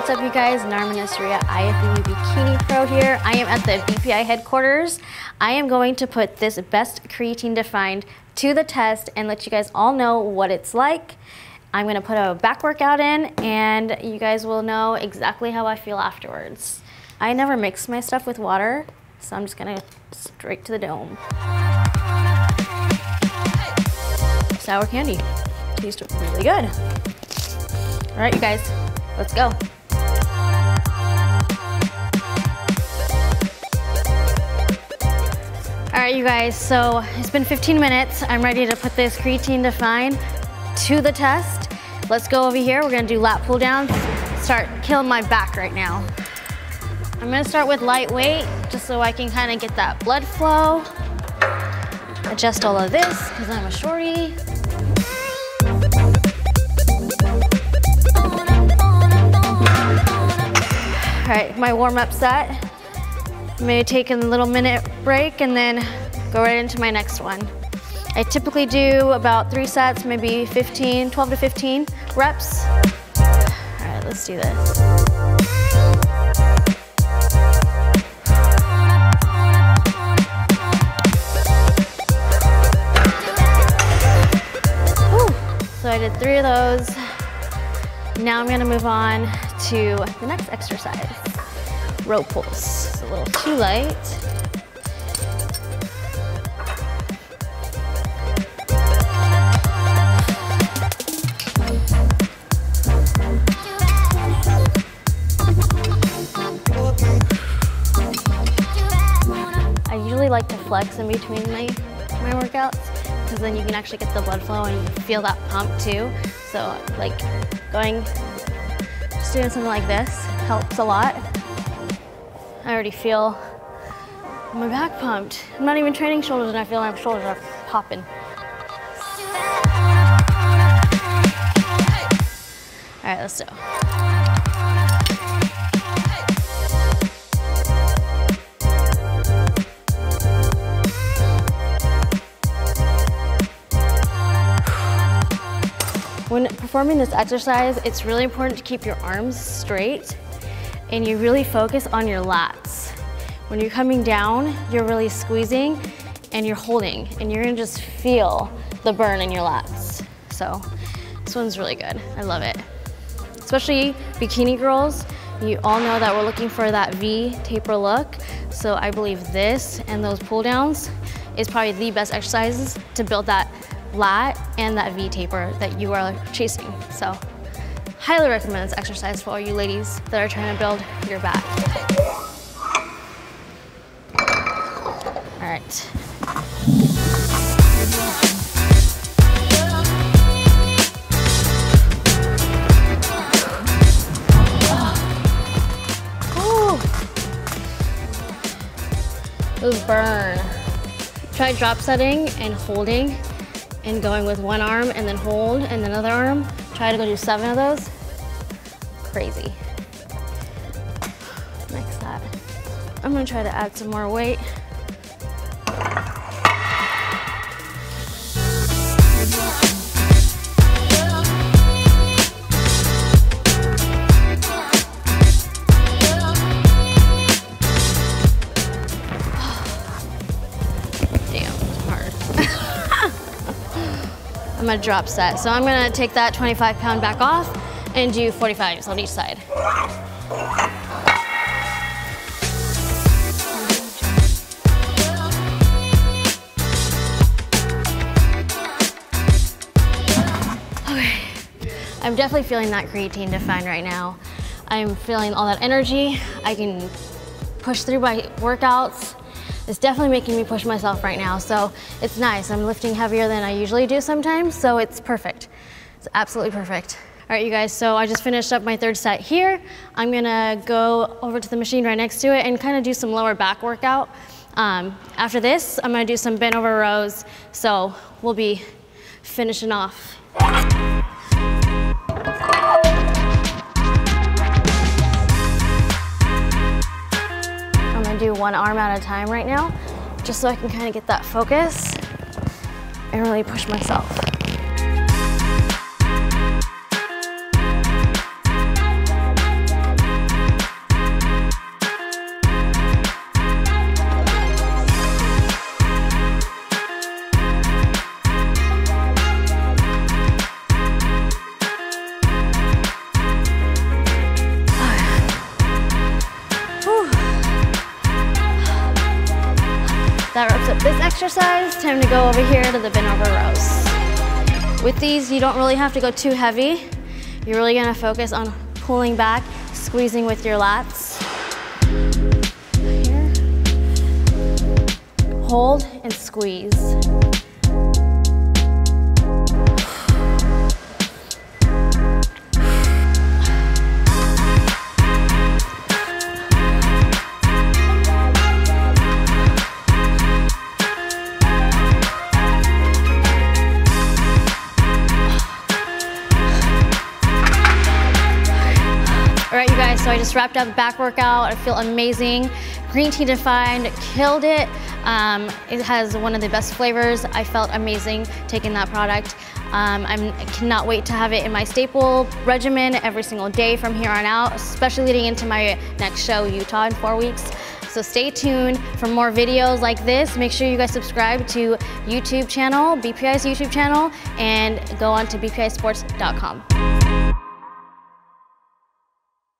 what's up you guys? Narma Nasriya, IFBB Bikini Pro here. I am at the BPI headquarters. I am going to put this best creatine defined to the test and let you guys all know what it's like. I'm gonna put a back workout in and you guys will know exactly how I feel afterwards. I never mix my stuff with water, so I'm just gonna straight to the dome. Sour candy, tastes really good. All right, you guys, let's go. Right, you guys, so it's been 15 minutes. I'm ready to put this creatine define to the test. Let's go over here. We're gonna do lat pull downs. Start killing my back right now. I'm gonna start with lightweight, just so I can kind of get that blood flow. Adjust all of this, because I'm a shorty. All right, my warm-up set. I'm gonna take a little minute break and then go right into my next one. I typically do about three sets, maybe 15, 12 to 15 reps. All right, let's do this. So I did three of those. Now I'm gonna move on to the next exercise, row pulls. It's a little too light. Like to flex in between my, my workouts because then you can actually get the blood flow and feel that pump too. So like going, just doing something like this helps a lot. I already feel my back pumped. I'm not even training shoulders and I feel my shoulders are popping. All right, let's go. When performing this exercise, it's really important to keep your arms straight and you really focus on your lats. When you're coming down, you're really squeezing and you're holding and you're gonna just feel the burn in your lats. So this one's really good, I love it. Especially bikini girls, you all know that we're looking for that V taper look. So I believe this and those pull downs is probably the best exercises to build that lat and that V taper that you are chasing. So highly recommend this exercise for all you ladies that are trying to build your back. All right. Those burn. Try drop setting and holding and going with one arm and then hold and then another arm. Try to go do seven of those. Crazy. Next that. I'm gonna try to add some more weight. I'm gonna drop set. So I'm gonna take that 25 pound back off and do 45s on each side. Okay, I'm definitely feeling that creatine defined right now. I'm feeling all that energy. I can push through my workouts. It's definitely making me push myself right now. So it's nice. I'm lifting heavier than I usually do sometimes. So it's perfect. It's absolutely perfect. All right, you guys, so I just finished up my third set here. I'm gonna go over to the machine right next to it and kind of do some lower back workout. Um, after this, I'm gonna do some bent over rows. So we'll be finishing off. Do one arm at a time right now, just so I can kind of get that focus and really push myself. Exercise, time to go over here to the bent over rows. With these, you don't really have to go too heavy. You're really gonna focus on pulling back, squeezing with your lats. Here. Hold and squeeze. I just wrapped up back workout. I feel amazing. Creatine defined, killed it. Um, it has one of the best flavors. I felt amazing taking that product. Um, I cannot wait to have it in my staple regimen every single day from here on out, especially leading into my next show, Utah, in four weeks. So stay tuned for more videos like this. Make sure you guys subscribe to YouTube channel, BPI's YouTube channel, and go on to bpisports.com.